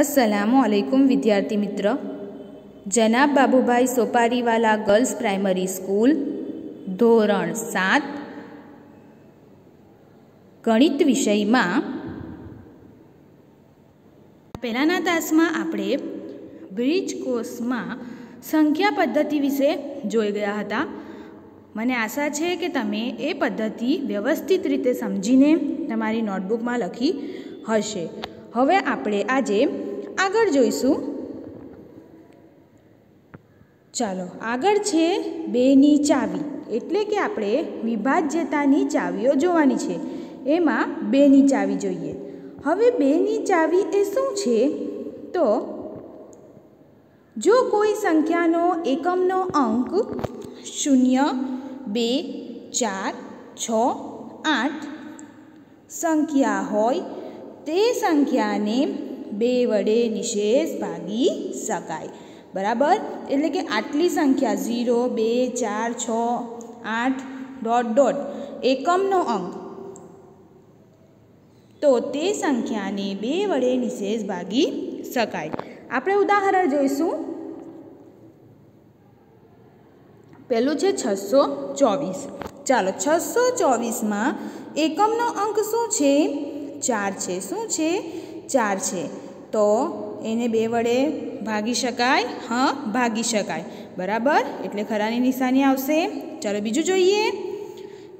અસલામુ અલૈકુમ વિદ્યાર્થી મિત્ર. જનાબ Babubhai Sopariwala girls primary school, ધોરણ સાત, ગણિત વિષયમાં પહેલાંના તાસમાં આપણે બ્રિજ કોર્સમાં સંખ્યા પદ્ધતિ વિશે જોઈ ગયા હતા. મને આશા છે કે તમે એ પદ્ધતિ વ્યવસ્થિત રીતે સમજીને તમારી નોટબુકમાં લખી હશે. હવે આપણે આજે આગળ જોઈશું. ચાલો, આગળ છે બેની ચાવી. એટલે કે આપણે વિભાજ્યતાની ચાવીઓ જોવાની છે. એમાં બેની ચાવી જોઈએ. હવે બેની ચાવી એ શું છે? તો જો કોઈ સંખ્યાનો એકમનો અંક શૂન્ય, બે, ચાર, છ, આઠ સંખ્યા હોય, તે સંખ્યાને બે વડે નિશેષ ભાગી શકાય. બરાબર? એટલે કે આટલી સંખ્યા, ઝીરો, બે, ચાર, છ, આઠ, ડોટ ડોટ, એકમનો અંક. તો તે સંખ્યાને બે વડે નિશેષ ભાગી શકાય. આપણે ઉદાહરણ જોઈશું. પહેલું છે છસો ચોવીસ. ચાલો, છસો ચોવીસમાં એકમનો અંક શું છે? ચાર છે. શું છે? ચાર છે. તો એને બે વડે ભાગી શકાય, હા, ભાગી શકાય. બરાબર? એટલે ખરાની નિશાની આવશે. ચાલો બીજું જોઈએ.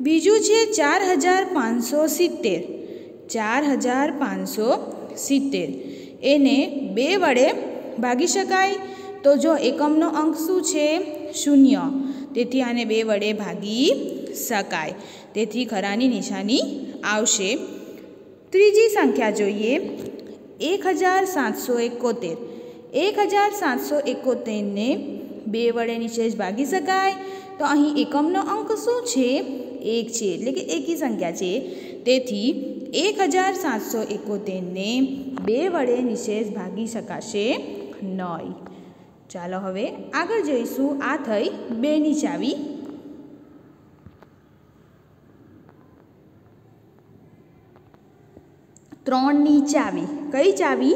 બીજું છે ચાર હજાર પાંચસો સિત્તેર. ચાર હજાર પાંચસો સિત્તેર. એને બે વડે ભાગી શકાય. તો જો એકમનો અંક શું છે? શૂન્ય. તેથી આને બે વડે ભાગી શકાય. તેથી ખરાની નિશાની આવશે. ત્રીજી સંખ્યા જોઈએ. એક હજાર સાતસો એકોતેર. એક હજાર સાતસો એકોતેરને બે વડે નિશેષ ભાગી શકાય. તો અહીં એકમનો અંક શું છે? એક છે. એટલે કે એકી સંખ્યા છે. તેથી એક હજાર સાતસો એકોતેરને બે વડે નિશેષ ભાગી શકાશે નહીં. ચાલો હવે આગળ જઈશું. આ થઈ બેની ચાવી. ત્રણની ચાવી. કઈ ચાવી?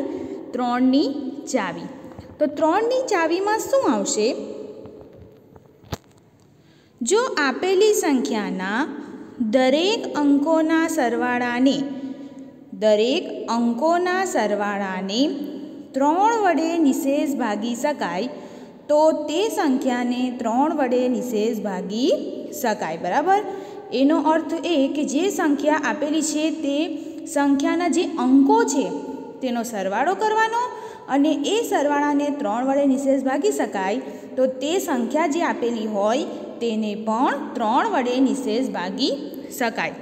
ત્રણની ચાવી. તો ત્રણની ચાવીમાં શું આવશે? જો આપેલી સંખ્યાના દરેક અંકોના સરવાળાને, દરેક અંકોના સરવાળાને ત્રણ વડે નિશેષ ભાગી શકાય, તો તે સંખ્યાને ત્રણ વડે નિશેષ ભાગી શકાય. બરાબર? એનો અર્થ એ કે જે સંખ્યા આપેલી છે તે સંખ્યાના જે અંકો છે, તેનો સરવાળો કરવાનો અને એ સરવાળાને ત્રણ વડે નિશેષ ભાગી શકાય, તો તે સંખ્યા જે આપેલી હોય, તેને પણ ત્રણ વડે નિશેષ ભાગી શકાય.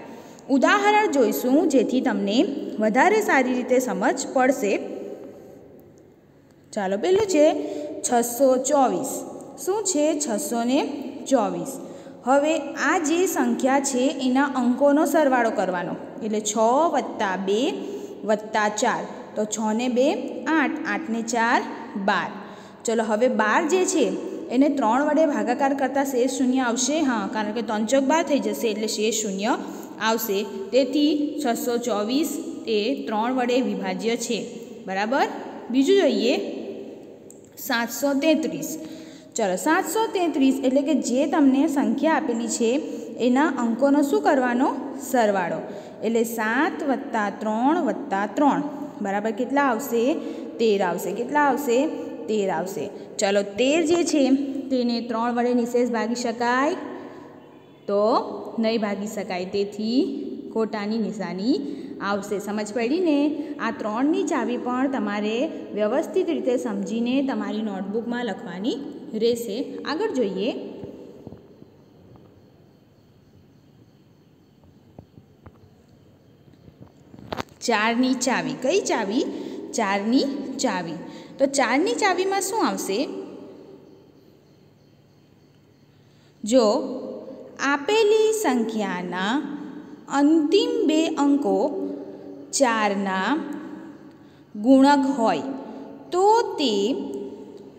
ઉદાહરણ જોઈશું, જેથી તમને વધારે સારી રીતે સમજ પડશે. ચાલો, પેલું છે છસો ચોવીસ. શું છે છસો ચોવીસ? હવે આ જે સંખ્યા છે, એના અંકોનો સરવાળો કરવાનો. એટલે છ વત્તા બે વત્તા ચાર. તો છ ને બે, આઠ. આઠને ચાર, બાર. ચલો, હવે બાર જે છે, એને ત્રણ વડે ભાગાકાર કરતાં શેષ શૂન્ય આવશે. હા, કારણ કે ત્રણ ચોક બાર થઈ જશે, એટલે શેષ શૂન્ય આવશે. તેથી છસો ચોવીસ એ ત્રણ વડે વિભાજ્ય છે. બરાબર? બીજું જોઈએ, સાતસો તેત્રીસ. ચલો સાતસો તેત્રીસ એટલે કે જે તમને સંખ્યા આપેલી છે, એના અંકોનો શું કરવાનો? સરવાળો. એટલે સાત વત્તા ત્રણ વત્તા ત્રણ. બરાબર કેટલા આવશે? તેર આવશે. કેટલા આવશે? તેર આવશે. ચલો તેર જે છે, તેને ત્રણ વડે નિશેષ ભાગી શકાય તો નહીં ભાગી શકાય. તેથી ખોટાની નિશાની આવશે. સમજ પડી ને આ ત્રણની ચાવી પણ તમારે વ્યવસ્થિત રીતે સમજીને તમારી નોટબુકમાં લખવાની રહેશે આગળ જોઈએ. ચારની ચાવી, કઈ ચાવી? ચારની ચાવી. તો ચારની ચાવીમાં શું આવશે? જો, આપેલી સંખ્યાના અંતિમ બે અંકો ચારના ગુણક હોય, તો તે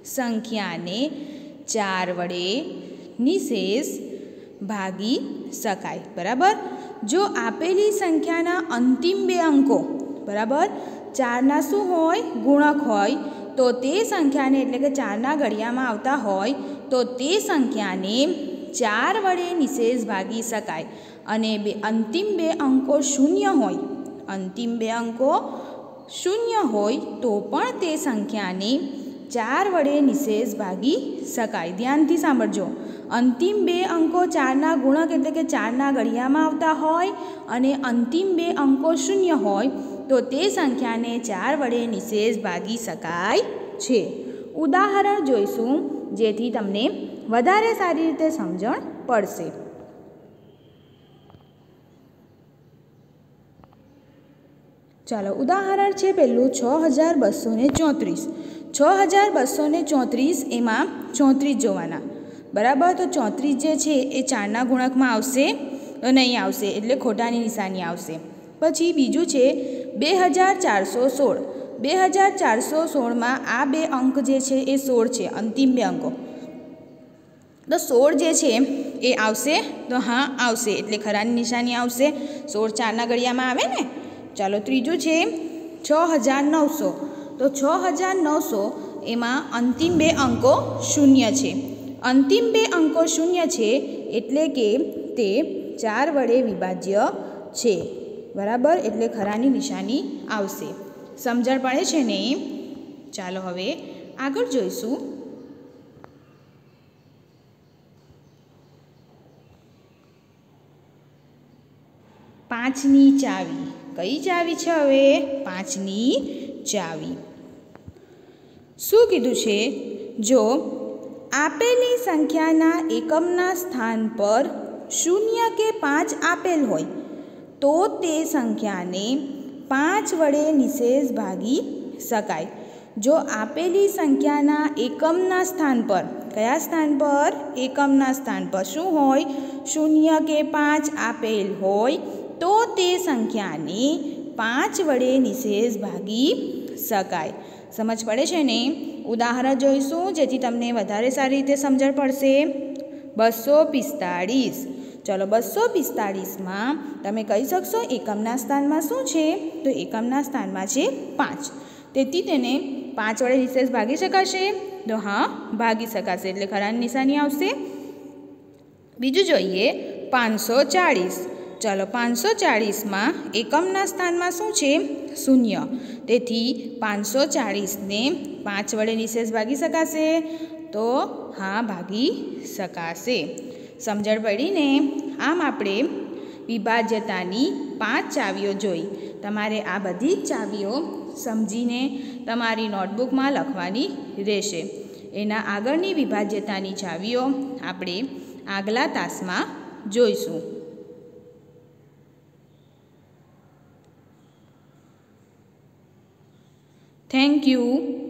સંખ્યાને ચાર વડે નિશેષ ભાગી શકાય. બરાબર? જો આપેલી સંખ્યાના અંતિમ બે અંકો, બરાબર? ચારના શું હોય? ગુણક હોય. તો તે સંખ્યાને એટલે કે ચારના ઘડિયામાં આવતા હોય, તો તે સંખ્યાને ચાર વડે નિશેષ ભાગી શકાય. અને બે, અંતિમ બે અંકો શૂન્ય હોય, અંતિમ બે અંકો શૂન્ય હોય, તો પણ તે સંખ્યાને ચાર વડે નિશેષ ભાગી શકાય. ધ્યાનથી સાંભળજો. અંતિમ બે અંકો ચારના ગુણક એટલે કે ચારના ઘડિયામાં આવતા હોય અને અંતિમ બે અંકો શૂન્ય હોય, તો તે સંખ્યાને ચાર વડે નિશેષ ભાગી શકાય છે. ઉદાહરણ જોઈશું, જેથી તમને વધારે સારી રીતે સમજણ પડશે. ચાલો ઉદાહરણ છે પહેલું છ હજાર બસો ને ચોત્રીસ. છ હજાર બસો ને ચોત્રીસ એમાં ચોત્રીસ જોવાના. બરાબર? તો ચોત્રીસ જે છે એ ચારના ગુણકમાં આવશે નહીં આવશે, એટલે ખોટાની નિશાની આવશે. પછી બીજું છે બે હજાર ચારસો સોળ. બે હજાર ચારસો સોળમાં આ બે અંક જે છે એ સોળ છે, અંતિમ બે અંકો. તો સોળ જે છે એ આવશે? તો હા, આવશે. એટલે ખરાની નિશાની આવશે. સોળ ચારના ઘડિયામાં આવે ને? ચાલો ત્રીજું છે છ હજાર નવસો. તો છ હજાર નવસો એમાં અંતિમ બે અંકો શૂન્ય છે. અંતિમ બે અંકો શૂન્ય છે એટલે કે તે ચાર વડે વિભાજ્ય છે. બરાબર? એટલે ખરાની નિશાની આવશે. સમજણ પડે છે ને? ચાલો હવે આગળ જોઈશું. પાંચની ચાવી. કઈ ચાવી છે હવે? પાંચની ચાવી. શું કીધું છે? જો, આપેલી સંખ્યાના એકમના સ્થાન પર શૂન્ય કે પાંચ આપેલ હોય, તો તે સંખ્યાને પાંચ વડે નિશેષ ભાગી શકાય. જો આપેલી સંખ્યાના એકમના સ્થાન પર, કયા સ્થાન પર? એકમના સ્થાન પર શું હોય? શૂન્ય કે પાંચ આપેલ હોય તો તે સંખ્યાને પાંચ વડે નિશેષ ભાગી શકાય. સમજ પડે છે ને? ઉદાહરણ જોઈશું, જેથી તમને વધારે સારી રીતે સમજણ પડશે. બસો પિસ્તાળીસ. ચલો બસો પિસ્તાળીસમાં તમે કહી શકશો એકમના સ્થાનમાં શું છે? તો એકમના સ્થાનમાં છે પાંચ. તેથી તેને પાંચ વડે નિશેષ ભાગી શકાશે? તો હા, ભાગી શકાશે, એટલે ખરાની નિશાની આવશે. બીજું જોઈએ, પાંચસો ચાળીસ. ચાલો પાંચસો ચાળીસમાં એકમના સ્થાનમાં શું છે? શૂન્ય. તેથી પાંચસો ચાળીસને પાંચ વડે નિશેષ ભાગી શકાશે. તો હા, ભાગી શકાશે. સમજણ પડીને? આમ આપણે વિભાજ્યતાની પાંચ ચાવીઓ જોઈ. તમારે આ બધી ચાવીઓ સમજીને તમારી નોટબુકમાં લખવાની રહેશે. એના આગળની વિભાજ્યતાની ચાવીઓ આપણે આગલા તાસમાં જોઈશું. Thank you.